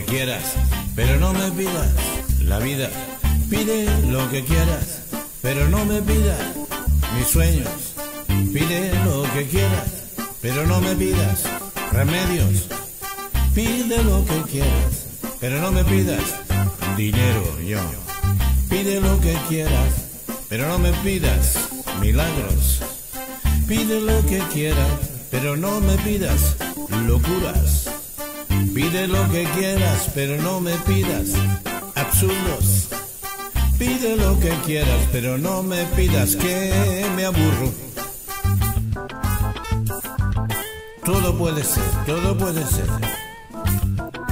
quieras, pero no me pidas la vida. Pide lo que quieras, pero no me pidas mis sueños. Pide lo que quieras, pero no me pidas remedios. Pide lo que quieras, pero no me pidas dinero yo. Pide lo que quieras, pero no me pidas milagros. Pide lo que quieras, pero no me pidas locuras. Pide lo que quieras, pero no me pidas absurdos. Pide lo que quieras, pero no me pidas que me aburro. Todo puede ser, todo puede ser.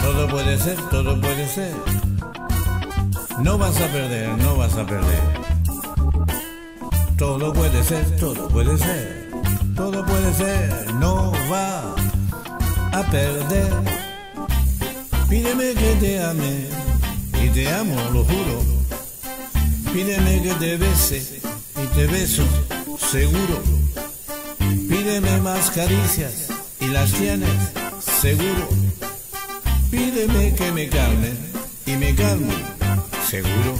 Todo puede ser, todo puede ser. No vas a perder, no vas a perder. Todo puede ser, todo puede ser. Todo puede ser, no va a perder. Pídeme que te ame y te amo, lo juro. Pídeme que te bese y te beso, seguro. Pídeme más caricias y las tienes, seguro. Pídeme que me calme y me calmo, seguro.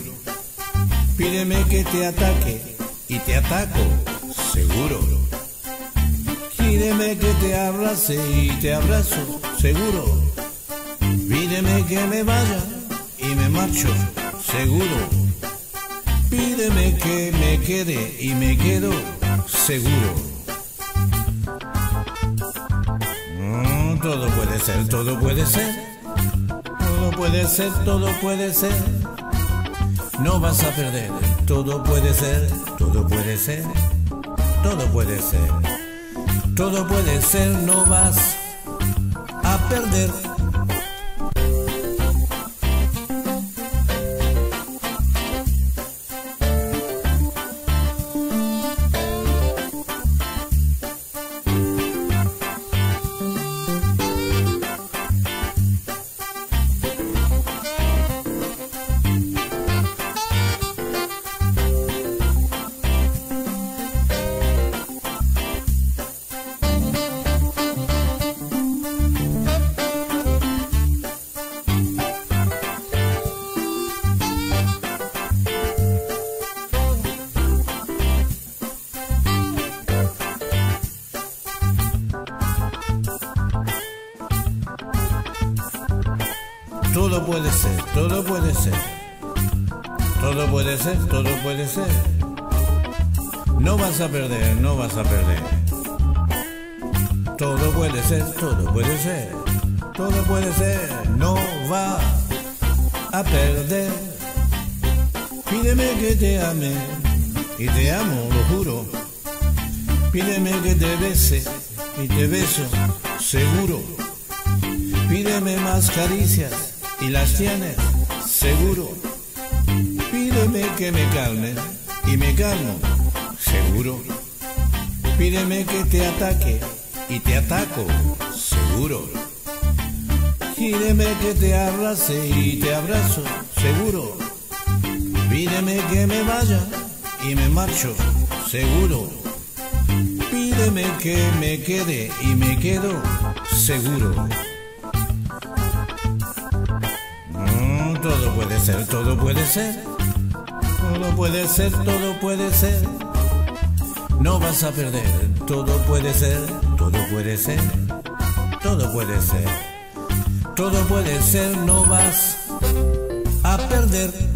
Pídeme que te ataque y te ataco, seguro. Pídeme que te abrace y te abrazo, seguro. Pídeme que me vaya y me marcho, seguro. Pídeme que me quede y me quedo, seguro. Mm, todo puede ser, todo puede ser. Todo puede ser, todo puede ser. No vas a perder. Todo puede ser, todo puede ser. Todo puede ser. Todo puede ser, no vas a perder. Todo puede ser, todo puede ser. Todo puede ser, todo puede ser. No vas a perder, no vas a perder. Todo puede ser, todo puede ser. Todo puede ser, no va a perder. Pídeme que te ame y te amo, lo juro. Pídeme que te bese y te beso, seguro. Pídeme más caricias y las tienes, seguro. Pídeme que me calme y me calmo, seguro. Pídeme que te ataque y te ataco, seguro. Pídeme que te abrace y te abrazo, seguro. Pídeme que me vaya y me marcho, seguro. Pídeme que me quede y me quedo, seguro. Todo puede ser, todo puede ser. Todo puede ser, todo puede ser. No vas a perder, todo puede ser, todo puede ser. Todo puede ser. Todo puede ser, no vas a perder.